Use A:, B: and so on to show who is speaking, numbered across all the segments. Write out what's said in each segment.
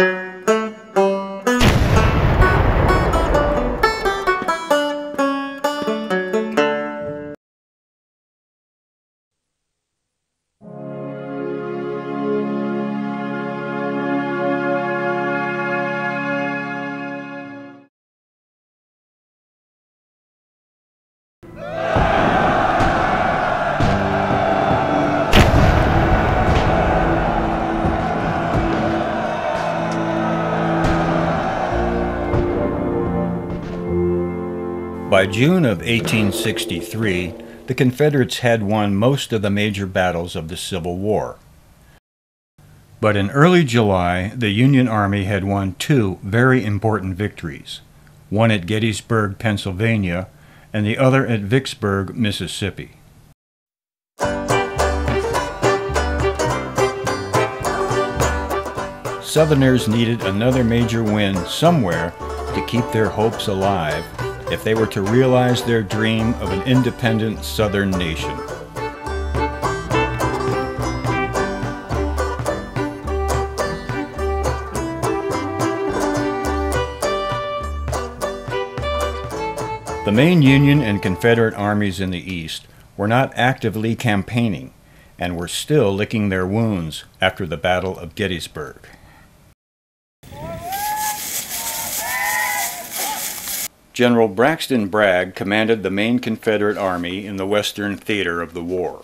A: you. By June of 1863, the Confederates had won most of the major battles of the Civil War. But in early July, the Union Army had won two very important victories one at Gettysburg, Pennsylvania, and the other at Vicksburg, Mississippi. Southerners needed another major win somewhere to keep their hopes alive if they were to realize their dream of an independent Southern nation. The main Union and Confederate armies in the East were not actively campaigning and were still licking their wounds after the Battle of Gettysburg. General Braxton Bragg commanded the main Confederate army in the western theater of the war.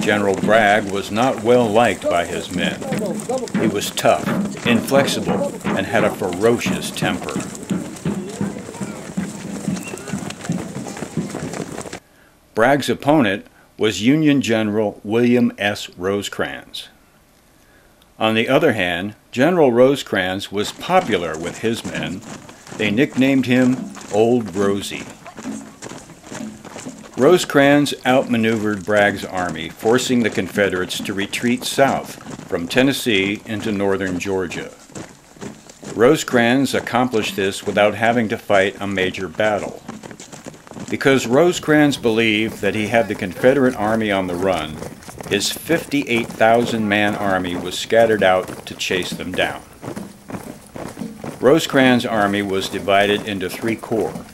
A: General Bragg was not well liked by his men. He was tough, inflexible, and had a ferocious temper. Bragg's opponent was Union General William S. Rosecrans. On the other hand, General Rosecrans was popular with his men. They nicknamed him Old Rosie. Rosecrans outmaneuvered Bragg's army, forcing the Confederates to retreat south from Tennessee into northern Georgia. Rosecrans accomplished this without having to fight a major battle. Because Rosecrans believed that he had the Confederate army on the run, his 58,000 man army was scattered out to chase them down. Rosecrans' army was divided into three corps,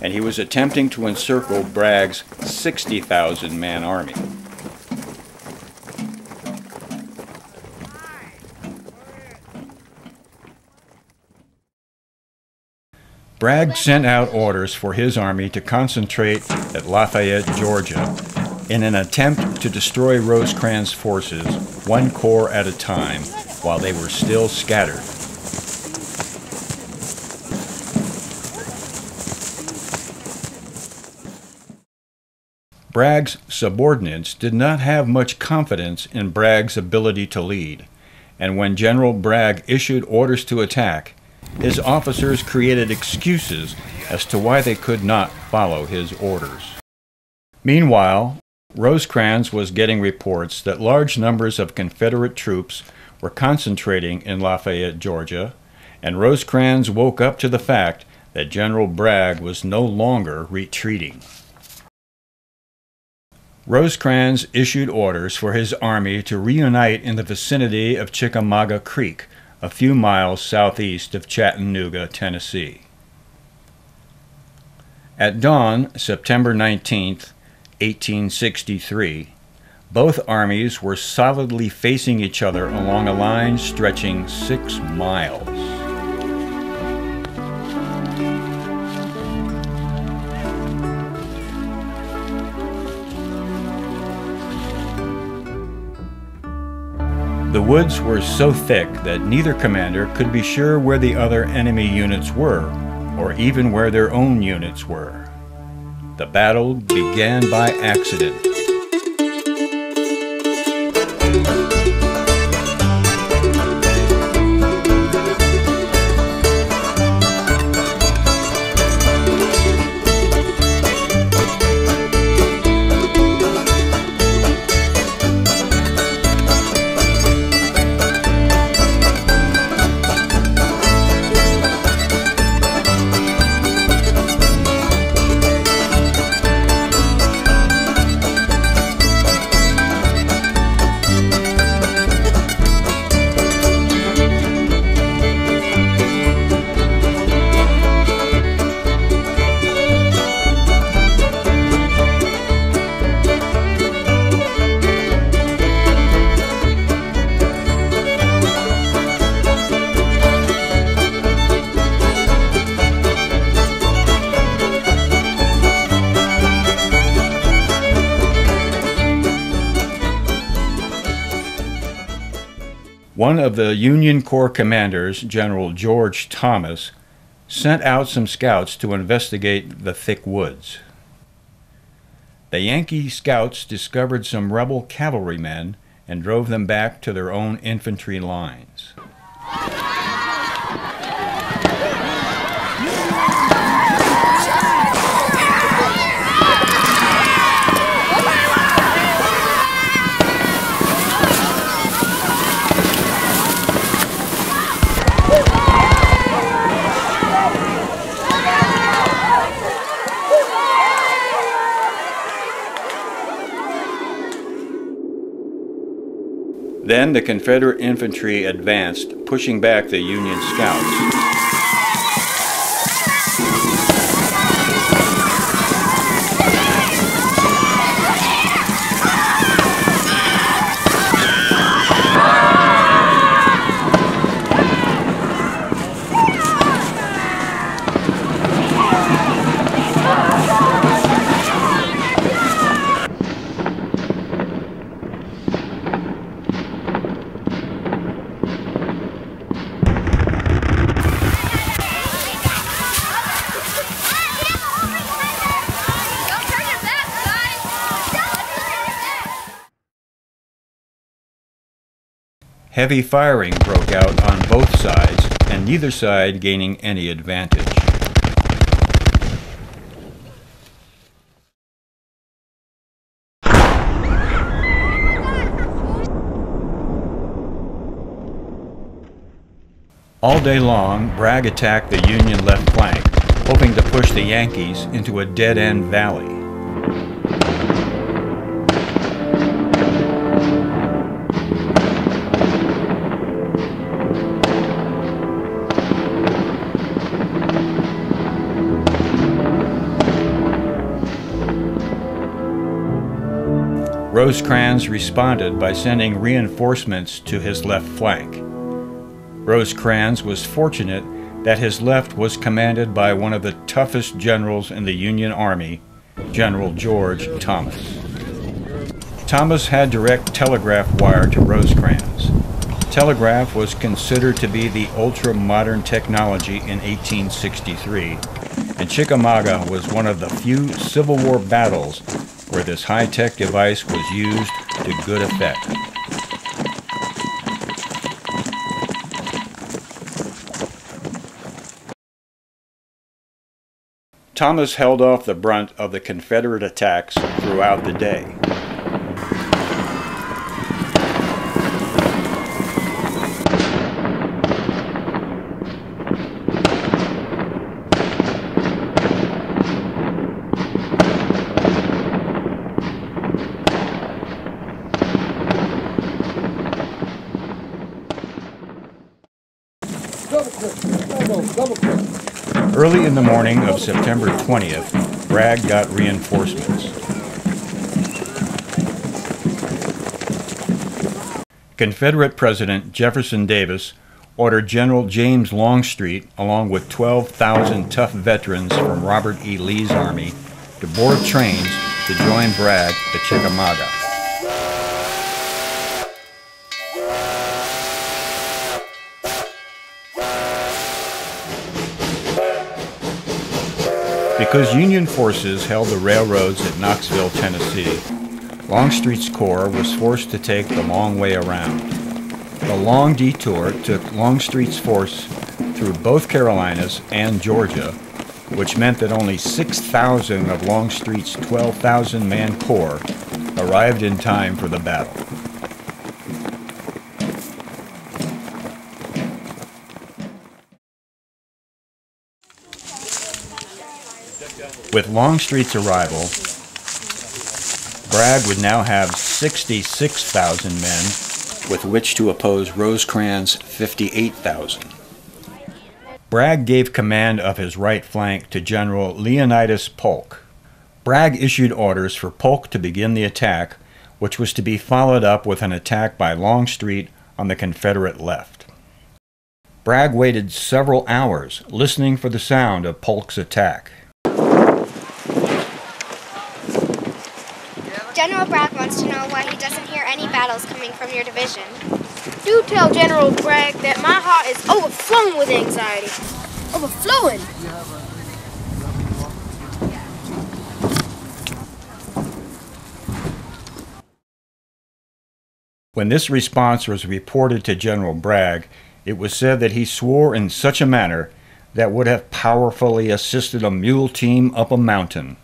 A: and he was attempting to encircle Bragg's 60,000 man army. Bragg sent out orders for his army to concentrate at Lafayette, Georgia, in an attempt to destroy Rosecrans' forces one corps at a time while they were still scattered. Bragg's subordinates did not have much confidence in Bragg's ability to lead, and when General Bragg issued orders to attack, his officers created excuses as to why they could not follow his orders. Meanwhile, Rosecrans was getting reports that large numbers of Confederate troops were concentrating in Lafayette, Georgia, and Rosecrans woke up to the fact that General Bragg was no longer retreating. Rosecrans issued orders for his army to reunite in the vicinity of Chickamauga Creek, a few miles southeast of Chattanooga, Tennessee. At dawn, September 19th, 1863, both armies were solidly facing each other along a line stretching six miles. The woods were so thick that neither commander could be sure where the other enemy units were, or even where their own units were. The battle began by accident. One of the Union Corps commanders, General George Thomas, sent out some scouts to investigate the thick woods. The Yankee scouts discovered some rebel cavalrymen and drove them back to their own infantry lines. Then the Confederate infantry advanced, pushing back the Union scouts. Heavy firing broke out on both sides, and neither side gaining any advantage. All day long, Bragg attacked the Union left flank, hoping to push the Yankees into a dead-end valley. Rosecrans responded by sending reinforcements to his left flank. Rosecrans was fortunate that his left was commanded by one of the toughest generals in the Union Army, General George Thomas. Thomas had direct telegraph wire to Rosecrans. Telegraph was considered to be the ultra-modern technology in 1863, and Chickamauga was one of the few Civil War battles where this high-tech device was used to good effect. Thomas held off the brunt of the Confederate attacks throughout the day. Early in the morning of September 20th, Bragg got reinforcements. Confederate President Jefferson Davis ordered General James Longstreet, along with 12,000 tough veterans from Robert E. Lee's army, to board trains to join Bragg at Chickamauga. Because Union forces held the railroads at Knoxville, Tennessee, Longstreet's corps was forced to take the long way around. The long detour took Longstreet's force through both Carolinas and Georgia, which meant that only 6,000 of Longstreet's 12,000 man corps arrived in time for the battle. With Longstreet's arrival, Bragg would now have 66,000 men with which to oppose Rosecrans' 58,000. Bragg gave command of his right flank to General Leonidas Polk. Bragg issued orders for Polk to begin the attack, which was to be followed up with an attack by Longstreet on the Confederate left. Bragg waited several hours, listening for the sound of Polk's attack.
B: General Bragg wants to know why he doesn't hear any battles coming from your division.
C: Do tell General Bragg that my heart is overflowing with anxiety. Overflowing!
A: When this response was reported to General Bragg, it was said that he swore in such a manner that would have powerfully assisted a mule team up a mountain.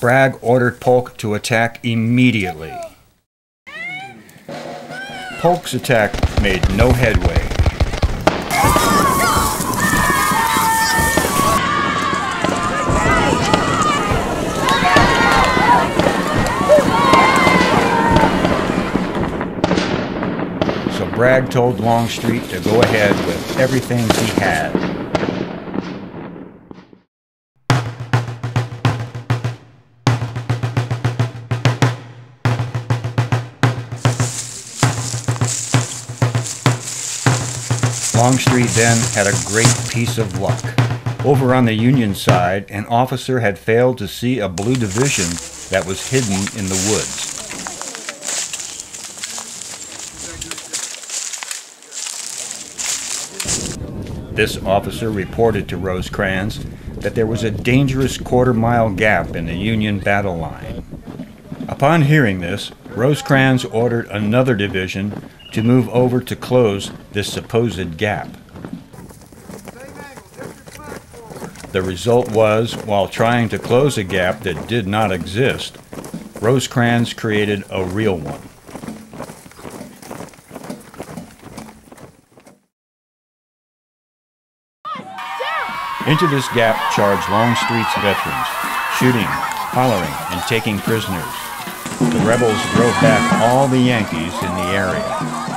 A: Bragg ordered Polk to attack immediately. Polk's attack made no headway. So Bragg told Longstreet to go ahead with everything he had. Then had a great piece of luck. Over on the Union side, an officer had failed to see a blue division that was hidden in the woods. This officer reported to Rosecrans that there was a dangerous quarter mile gap in the Union battle line. Upon hearing this, Rosecrans ordered another division to move over to close this supposed gap. The result was, while trying to close a gap that did not exist, Rosecrans created a real one. Into this gap charged Longstreet's veterans, shooting, hollering, and taking prisoners. The rebels drove back all the Yankees in the area.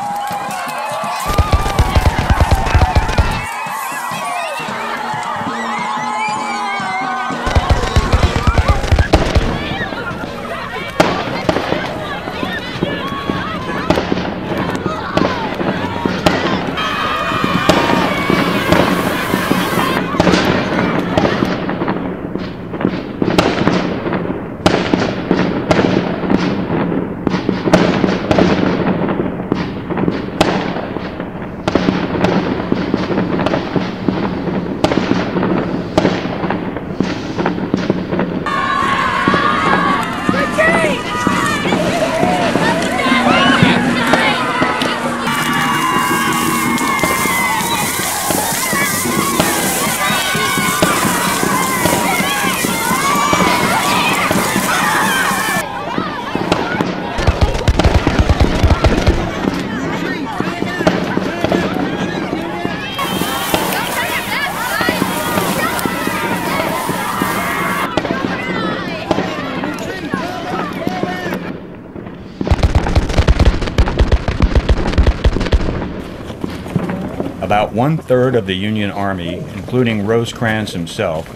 A: About one third of the Union Army, including Rosecrans himself,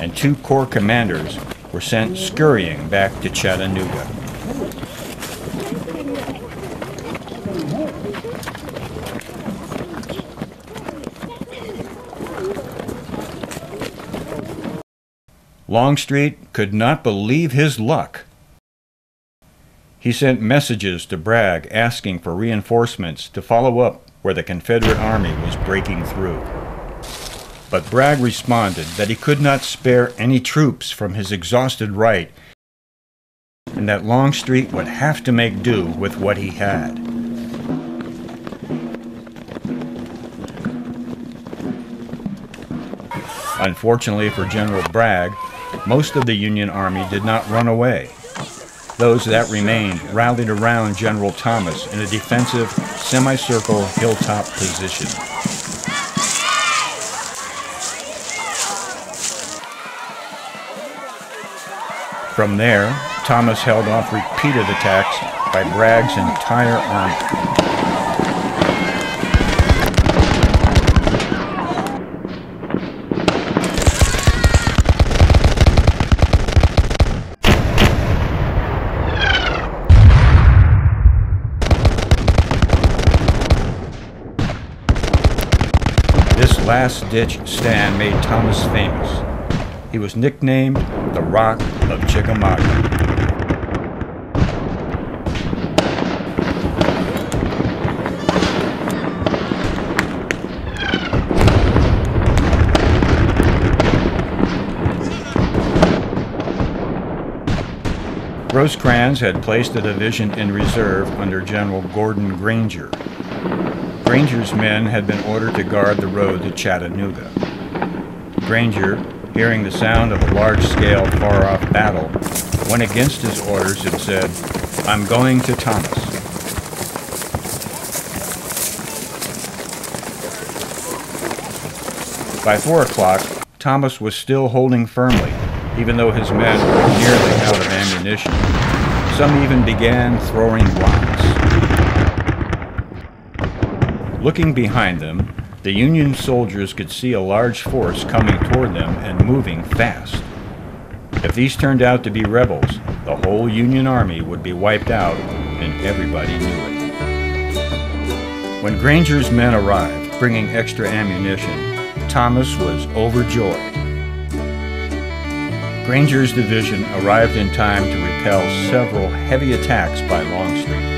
A: and two corps commanders were sent scurrying back to Chattanooga. Longstreet could not believe his luck. He sent messages to Bragg asking for reinforcements to follow up where the Confederate Army was breaking through. But Bragg responded that he could not spare any troops from his exhausted right and that Longstreet would have to make do with what he had. Unfortunately for General Bragg, most of the Union Army did not run away. Those that remained rallied around General Thomas in a defensive semicircle hilltop position. From there, Thomas held off repeated attacks by Bragg's entire army. last-ditch stand made Thomas famous. He was nicknamed the Rock of Chickamauga. Rosecrans had placed the division in reserve under General Gordon Granger, Granger's men had been ordered to guard the road to Chattanooga. Granger, hearing the sound of a large-scale far-off battle, went against his orders and said, I'm going to Thomas. By four o'clock, Thomas was still holding firmly, even though his men were nearly out of ammunition. Some even began throwing rocks. Looking behind them, the Union soldiers could see a large force coming toward them and moving fast. If these turned out to be rebels, the whole Union Army would be wiped out, and everybody knew it. When Granger's men arrived, bringing extra ammunition, Thomas was overjoyed. Granger's division arrived in time to repel several heavy attacks by Longstreet.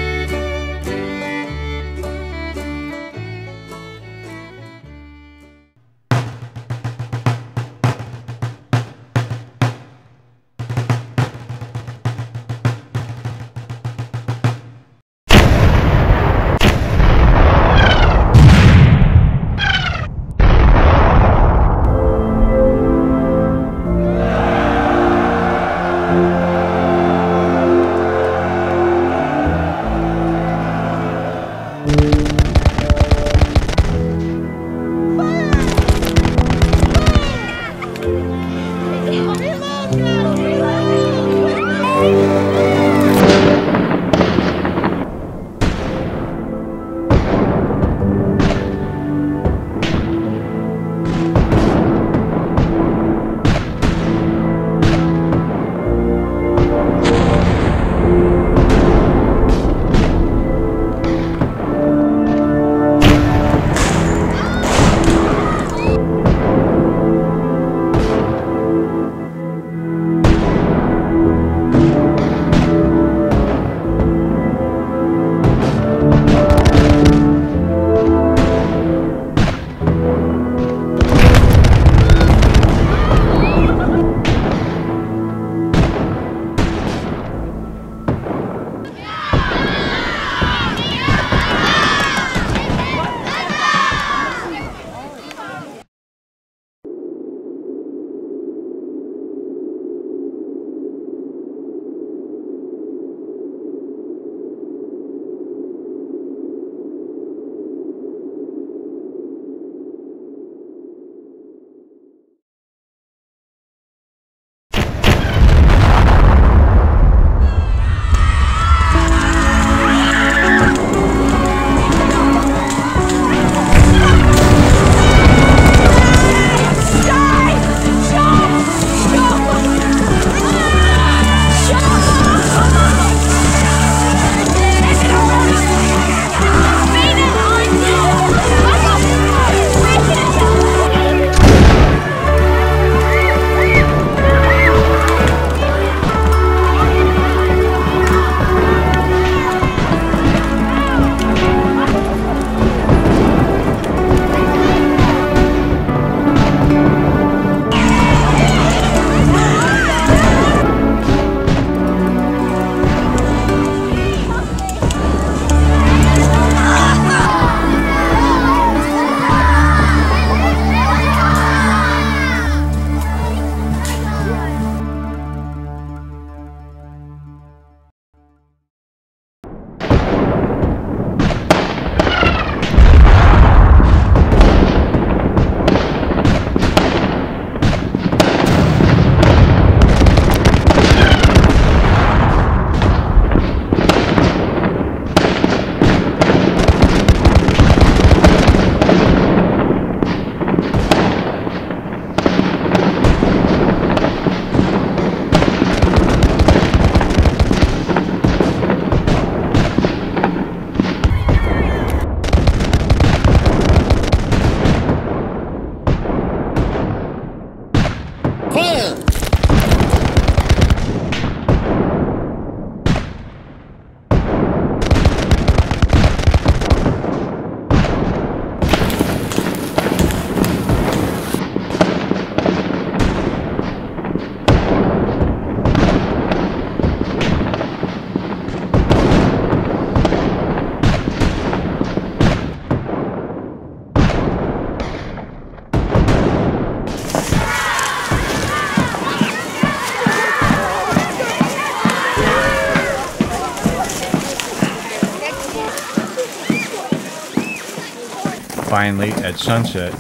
A: Finally, at sunset,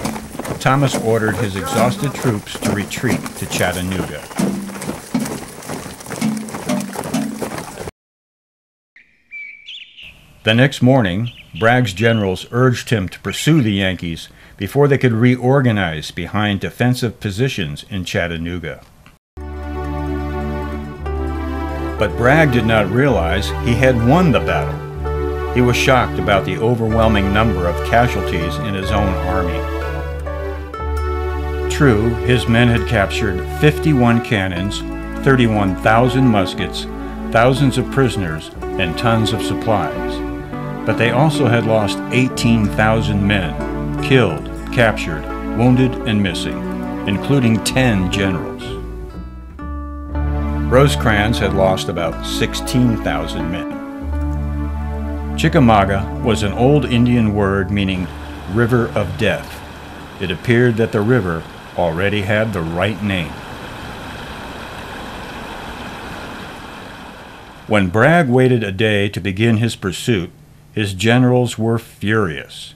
A: Thomas ordered his exhausted troops to retreat to Chattanooga. The next morning, Bragg's generals urged him to pursue the Yankees before they could reorganize behind defensive positions in Chattanooga. But Bragg did not realize he had won the battle. He was shocked about the overwhelming number of casualties in his own army. True, his men had captured 51 cannons, 31,000 muskets, thousands of prisoners, and tons of supplies. But they also had lost 18,000 men, killed, captured, wounded, and missing, including 10 generals. Rosecrans had lost about 16,000 men. Chickamauga was an old Indian word meaning river of death. It appeared that the river already had the right name. When Bragg waited a day to begin his pursuit, his generals were furious.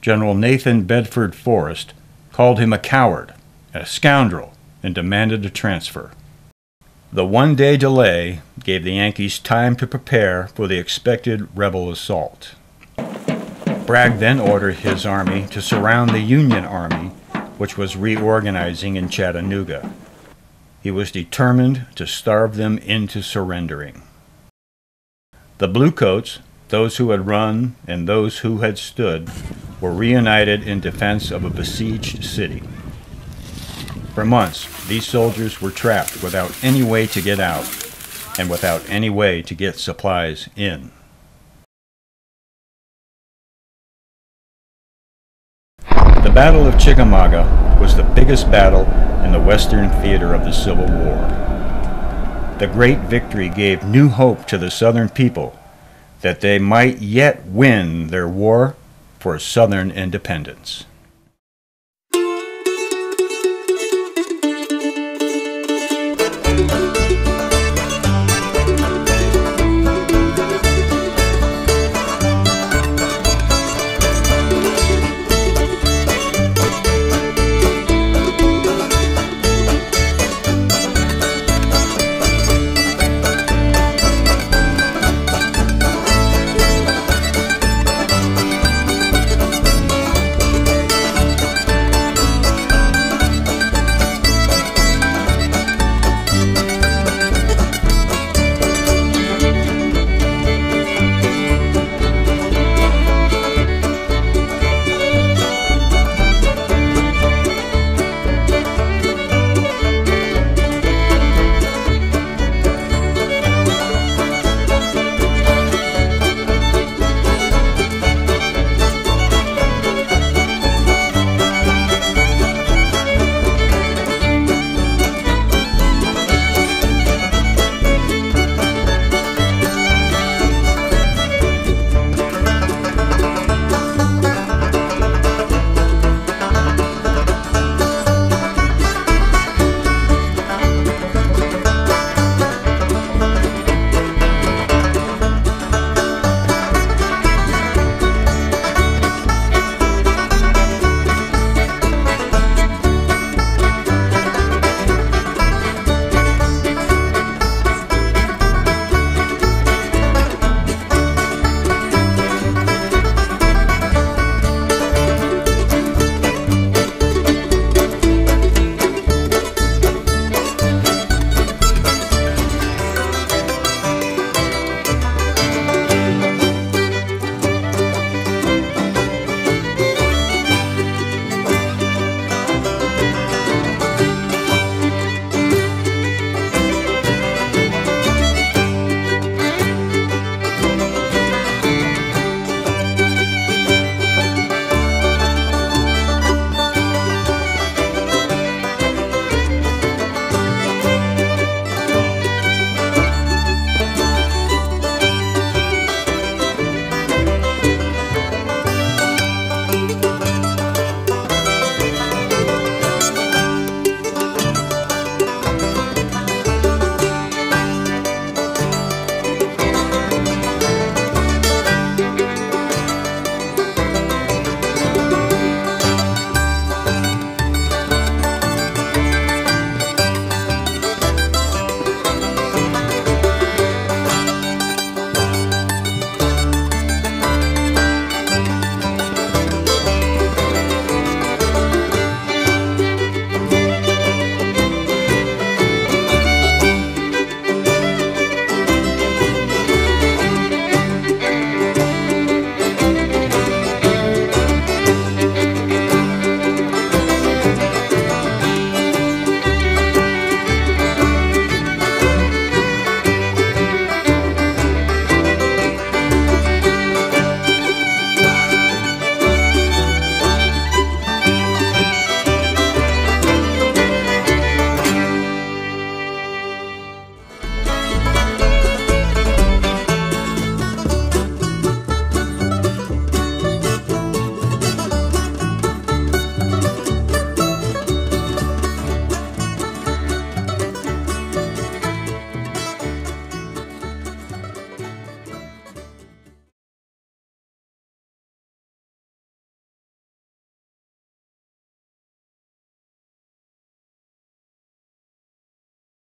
A: General Nathan Bedford Forrest called him a coward, a scoundrel, and demanded a transfer. The one day delay gave the Yankees time to prepare for the expected rebel assault. Bragg then ordered his army to surround the Union Army, which was reorganizing in Chattanooga. He was determined to starve them into surrendering. The Bluecoats those who had run and those who had stood were reunited in defense of a besieged city. For months, these soldiers were trapped without any way to get out and without any way to get supplies in. The Battle of Chickamauga was the biggest battle in the Western theater of the Civil War. The great victory gave new hope to the Southern people that they might yet win their war for Southern independence.